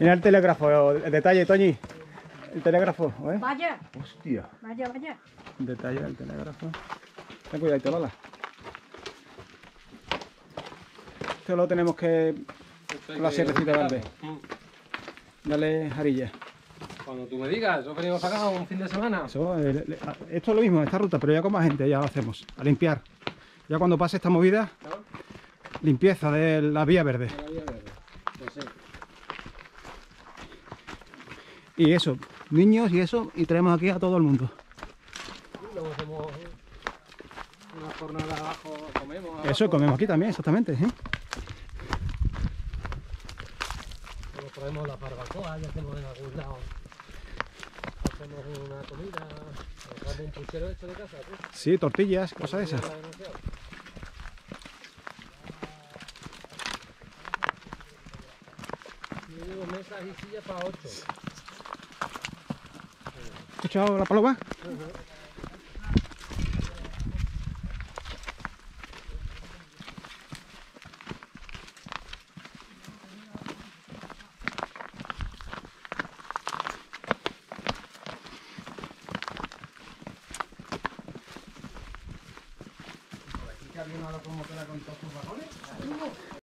Mira el telégrafo, el detalle, Toñi. El telégrafo, ¿eh? Vaya, Hostia. vaya, vaya. Detalle del telégrafo. Ten cuidadito, Lola. Esto lo tenemos que... Con la sierrecita verde. Dale jarilla. Cuando tú me digas, eso venimos para acá un fin de semana. Eso, eh, le- esto es lo mismo, esta ruta, pero ya con más gente ya lo hacemos. A limpiar. Ya cuando pase esta movida, ¿no? limpieza de la vía verde. De la vía verde. Pues sí. Y eso, niños y eso, y traemos aquí a todo el mundo. Luego hacemos una jornada abajo, comemos. Eso abajo. comemos aquí también, exactamente. ¿eh? Luego traemos la barbacoa y hacemos en algún lado. Hacemos una comida. Dejamos un puchero hecho de casa. ¿tú? Sí, tortillas, cosas de esas. Yo llevo mesas y sillas para ocho escuchado la paloma? Uh -huh. Por aquí que había una locomotora con todos sus vagones.